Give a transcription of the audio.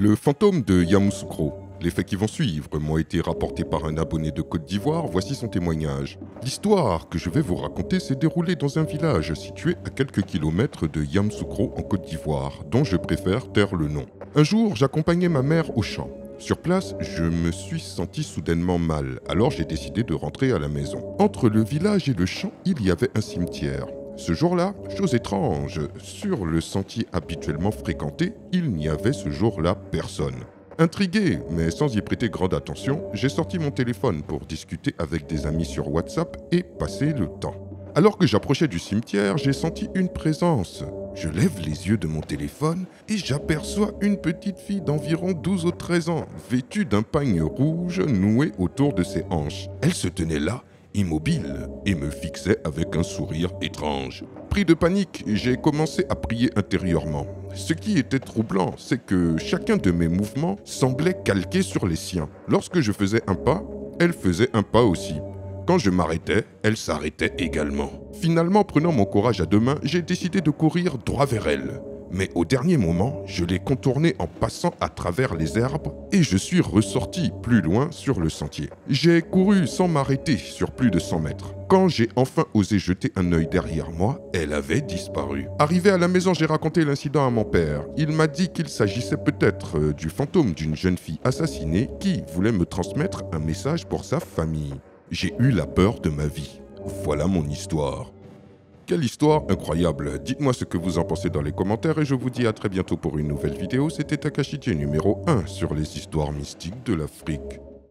Le fantôme de Yamoussoukro. Les faits qui vont suivre m'ont été rapportés par un abonné de Côte d'Ivoire, voici son témoignage. L'histoire que je vais vous raconter s'est déroulée dans un village situé à quelques kilomètres de Yamoussoukro en Côte d'Ivoire, dont je préfère taire le nom. Un jour, j'accompagnais ma mère au champ. Sur place, je me suis senti soudainement mal, alors j'ai décidé de rentrer à la maison. Entre le village et le champ, il y avait un cimetière. Ce jour-là, chose étrange, sur le sentier habituellement fréquenté, il n'y avait ce jour-là personne. Intrigué, mais sans y prêter grande attention, j'ai sorti mon téléphone pour discuter avec des amis sur WhatsApp et passer le temps. Alors que j'approchais du cimetière, j'ai senti une présence. Je lève les yeux de mon téléphone et j'aperçois une petite fille d'environ 12 ou 13 ans, vêtue d'un pagne rouge noué autour de ses hanches. Elle se tenait là, immobile, et me fixait avec un sourire étrange. Pris de panique, j'ai commencé à prier intérieurement. Ce qui était troublant, c'est que chacun de mes mouvements semblait calqué sur les siens. Lorsque je faisais un pas, elle faisait un pas aussi. Quand je m'arrêtais, elle s'arrêtait également. Finalement, prenant mon courage à deux mains, j'ai décidé de courir droit vers elle. Mais au dernier moment, je l'ai contournée en passant à travers les herbes et je suis ressorti plus loin sur le sentier. J'ai couru sans m'arrêter sur plus de 100 mètres. Quand j'ai enfin osé jeter un œil derrière moi, elle avait disparu. Arrivé à la maison, j'ai raconté l'incident à mon père. Il m'a dit qu'il s'agissait peut-être euh, du fantôme d'une jeune fille assassinée qui voulait me transmettre un message pour sa famille. J'ai eu la peur de ma vie. Voilà mon histoire. Quelle histoire incroyable Dites-moi ce que vous en pensez dans les commentaires et je vous dis à très bientôt pour une nouvelle vidéo. C'était Takashiti numéro 1 sur les histoires mystiques de l'Afrique.